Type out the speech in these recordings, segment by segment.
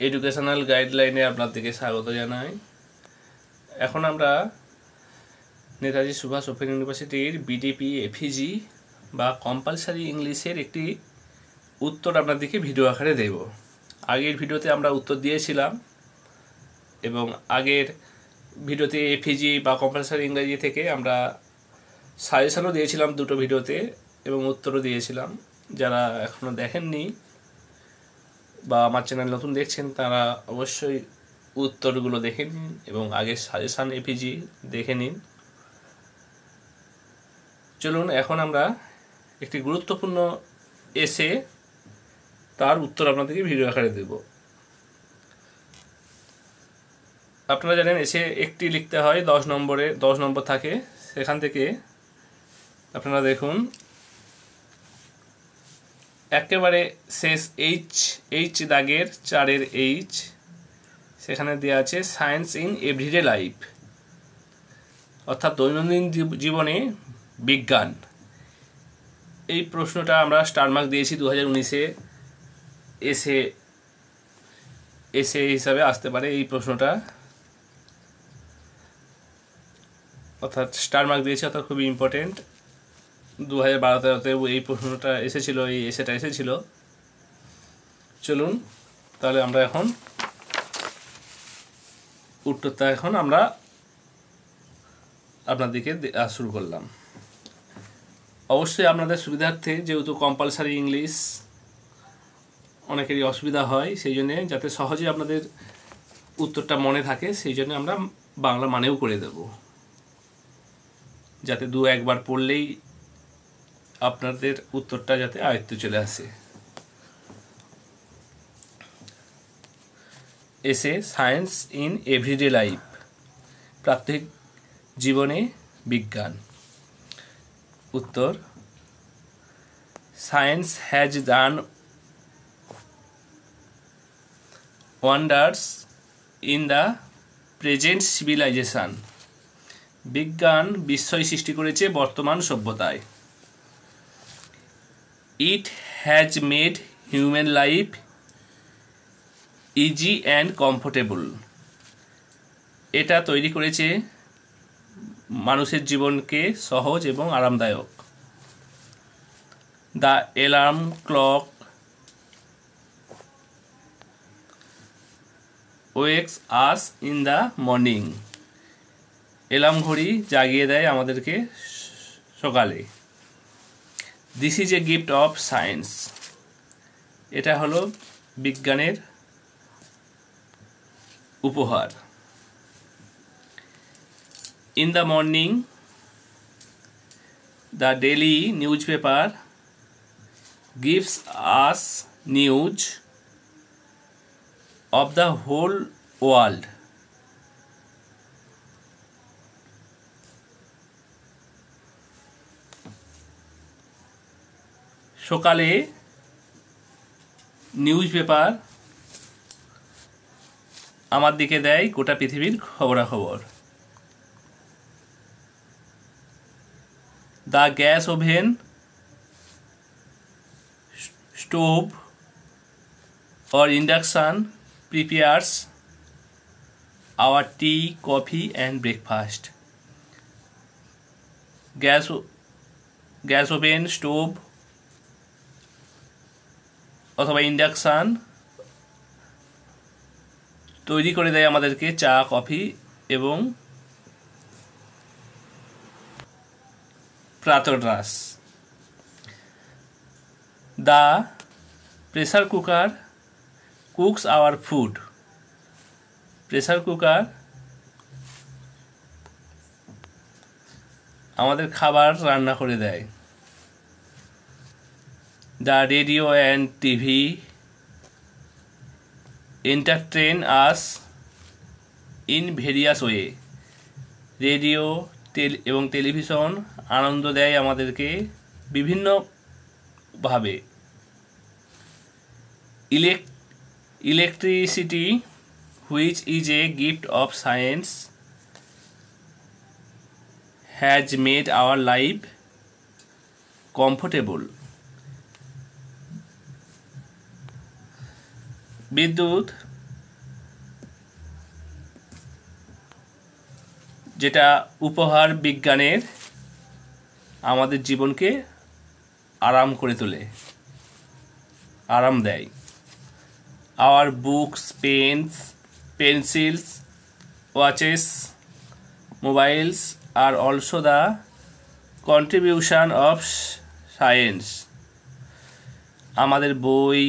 Educational গাইডলাইনে আপনাদেরকে স্বাগত জানাই। এখন আমরা নেতাজি সুভাষ ওপেন ইউনিভার্সিটির বিডিপি এফিজি বা কম্পালসারি ইংলিশের একটি উত্তর আপনাদেরকে ভিডিও আকারে দেব। আগের ভিডিওতে আমরা উত্তর দিয়েছিলাম এবং আগের ভিডিওতে এফিজি বা কম্পালসারি ইংরেজি থেকে আমরা সাজেশনও দিয়েছিলাম দুটো ভিডিওতে এবং উত্তরও দিয়েছিলাম। যারা এখনও দেখেননি বা আমার চ্যানেল নতুন দেখছেন, তারা অবশ্যই উত্তরগুলো দেখে নিন এবং আগে সাজেশান এপিজি দেখে নিন। চলুন, এখন আমরা একটি গুরুত্বপূর্ণ এসে তার উত্তর আপনাদেরকে ভিডিও আকারে দেব। আপনারা জানেন এসে একটি লিখতে হয়, দশ নম্বরে, দশ নম্বর থাকে। সেখান থেকে আপনারা দেখুন একেবারে শেষ এইচ এইচ দাগের চারের এইচ সেখানে দেওয়া আছে সায়েন্স ইন এভরিডে লাইফ অর্থাৎ দৈনন্দিন জীবনে বিজ্ঞান। এই প্রশ্নটা আমরা স্টারমার্ক দিয়েছি দু হাজার উনিশে। এসে এসে হিসাবে আসতে পারে এই প্রশ্নটা। অর্থাৎ স্টারমার্ক দিয়েছি অর্থাৎ খুবই ইম্পর্টেন্ট দু হাজার বারো তেরোতে এই প্রশ্নটা এসেছিল, এই এসেটা এসেছিল। চলুন, তাহলে আমরা এখন উত্তরটা এখন আমরা আপনাদেরকে শুরু করলাম। অবশ্যই আপনাদের সুবিধার্থে, যেহেতু কম্পালসারি ইংলিশ অনেকেরই অসুবিধা হয়, সেই জন্যে যাতে সহজে আপনাদের উত্তরটা মনে থাকে, সেই জন্য আমরা বাংলা মানেও করে দেব। যাতে দু একবার পড়লেই আপনাদের উত্তরটা যাতে আয়ত্তে চলে আসে। এসে সায়েন্স ইন এভরিডে লাইফ, প্রাত্যহিক জীবনে বিজ্ঞান। উত্তর, science has done wonders in the present civilization. বিজ্ঞান বিস্ময় সৃষ্টি করেছে বর্তমান সভ্যতায়। It has made human life easy and comfortable. এটা তৈরি করেছে মানুষের জীবনকে সহজ এবং আরামদায়ক। The alarm clock wakes us in the morning. Alarm ঘড়ি জাগিয়ে দেয় আমাদেরকে সকালে। This is a gift of science এটা হলো বিজ্ঞানের উপহার। In the morning the daily news paper gives us news of the whole world সকালে নিউজ পেপার আমার দিকে দেয় গোটা পৃথিবীর খবরাখবর। The gas oven stove or induction prepares our tea coffee and breakfast gas gas oven stove অথবা induction তৈরি করে দেয় আমাদেরকে চা, কফি এবং প্রাতরাস the pressure cooker, cooks our food. Pressure cooker আমাদের খাবার রান্না করে দেয়। The radio and TV entertain us in various way radio এবং টেলিভিশন আনন্দ দেয় আমাদেরকে বিভিন্নভাবে। Elec electricity, which is a gift of science, has made our life comfortable. বিদ্যুৎ, যেটা উপহার বিজ্ঞানের আমাদের জীবনকে আরাম করে তোলে, আরাম দেয়। Our books pens pencils watches mobiles are also the contribution of science আমাদের বই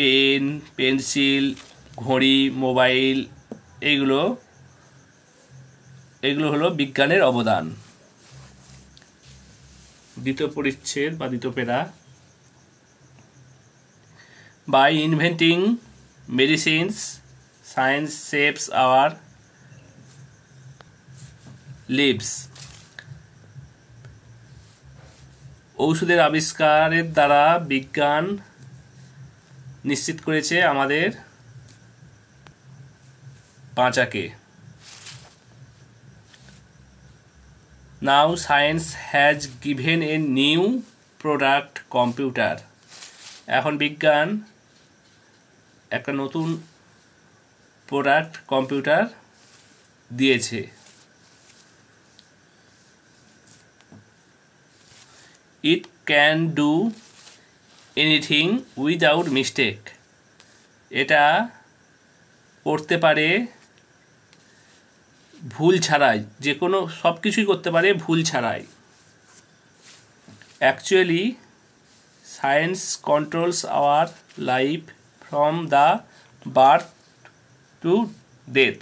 পেন, পেন্সিল, ঘড়ি, মোবাইল এইগুলো এগুলো হলো বিজ্ঞানের অবদান। দ্বিতীয় পরিচ্ছেদ বা দ্বিতীয় para by inventing medicines science saves our lives ঔষধের আবিষ্কারের দ্বারা বিজ্ঞান নিশ্চিত করেছে আমাদের বাঁচাকে। Now science has given a new product computer এখন বিজ্ঞান একটা নতুন প্রোডাক্ট কম্পিউটার দিয়েছে। It can do anything without mistake এটা করতে পারে ভুল ছাড়াই, যে কোনো সব কিছুই করতে পারে ভুল ছাড়াই। Actually science controls our life from the birth to death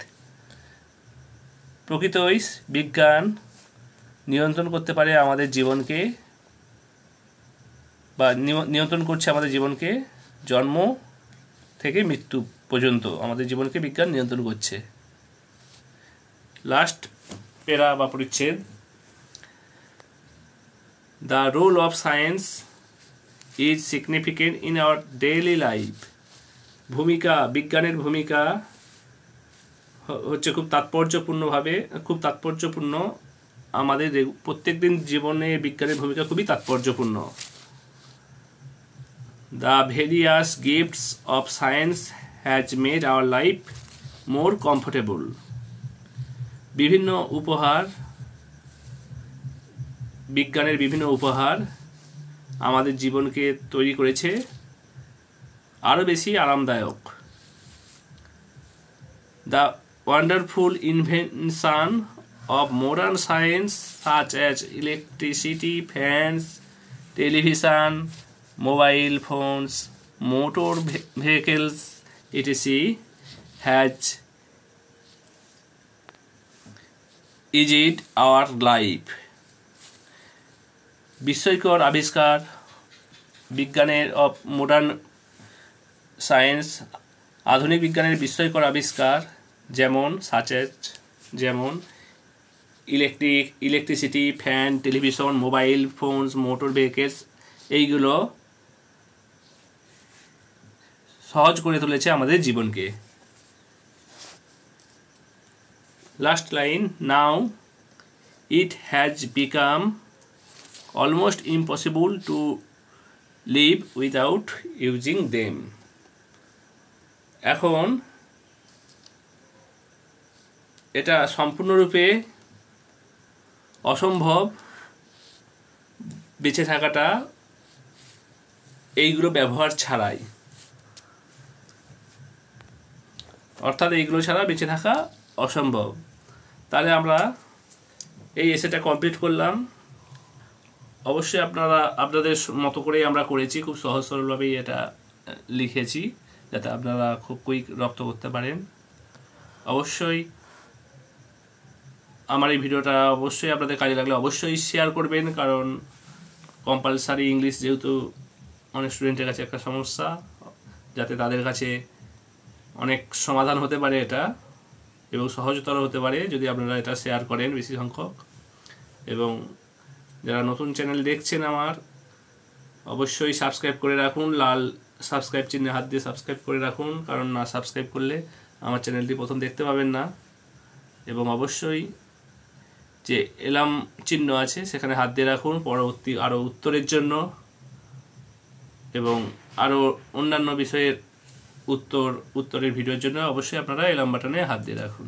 প্রকৃতই বিজ্ঞান নিয়ন্ত্রণ করতে পারে আমাদের জীবনকে। বা নিয়ন্ত্রণ করছে আমাদের জীবনকে জন্ম থেকে মৃত্যু পর্যন্ত। আমাদের জীবনকে বিজ্ঞান নিয়ন্ত্রণ করছে। লাস্ট পেরা বা পরিচ্ছেদ। The role of science is significant in our daily life ভূমিকা, বিজ্ঞানের ভূমিকা হচ্ছে খুব তাৎপর্যপূর্ণভাবে, খুব তাৎপর্যপূর্ণ। আমাদের প্রত্যেক দিন জীবনে বিজ্ঞানের ভূমিকা খুবই তাৎপর্যপূর্ণ। The various gifts of science has made our life more comfortable বিভিন্ন উপহার বিজ্ঞানের বিভিন্ন উপহার আমাদের জীবনকে তৈরি করেছে আরও বেশি আরামদায়ক the wonderful invention of modern science such as electricity fans television mobile phones motor vehicles etc has eased our life বিস্ময়কর আবিষ্কার, বিজ্ঞানের অফ মডার্ন সায়েন্স আধুনিক বিজ্ঞানের বিস্ময়কর আবিষ্কার, যেমন সাচেজ যেমন electric electricity fan television mobile phones motor vehicles এইগুলো সহজ করে তুলেছে আমাদের জীবনকে। Last line now it has become almost impossible to live without using them এখন এটা সম্পূর্ণরূপে অসম্ভব বেঁচে থাকাটা এইগুলো ব্যবহার ছাড়াই। অর্থাৎ এইগুলো ছাড়া বেঁচে থাকা অসম্ভব। তাহলে আমরা এই এসেটা কমপ্লিট করলাম। অবশ্যই আপনারা, আপনাদের মতো করেই আমরা করেছি, খুব সহজ সরলভাবেই এটা লিখেছি, যাতে আপনারা খুব কুইক রপ্ত করতে পারেন। অবশ্যই আমার এই ভিডিওটা অবশ্যই আপনাদের কাজে লাগলে অবশ্যই শেয়ার করবেন, কারণ কম্পালসারি ইংলিশ যেহেতু অনেক স্টুডেন্টের কাছে একটা সমস্যা, যাতে তাদের কাছে অনেক সমাধান হতে পারে এটা এবং সহজতর হতে পারে যদি আপনারা এটা শেয়ার করেন বেশি সংখ্যক। এবং যারা নতুন চ্যানেল দেখছেন আমার, অবশ্যই সাবস্ক্রাইব করে রাখুন, লাল সাবস্ক্রাইব চিহ্নে হাত দিয়ে সাবস্ক্রাইব করে রাখুন, কারণ না সাবস্ক্রাইব করলে আমার চ্যানেলটি প্রথম দেখতে পাবেন না। এবং অবশ্যই যে এলাম চিহ্ন আছে সেখানে হাত দিয়ে রাখুন, পরবর্তী আরও উত্তরের জন্য। এবং আরও অন্যান্য বিষয়ের উত্তর উত্তরের ভিডিওর জন্য অবশ্যই আপনারা এলাম বাটনে হাত দিয়ে রাখুন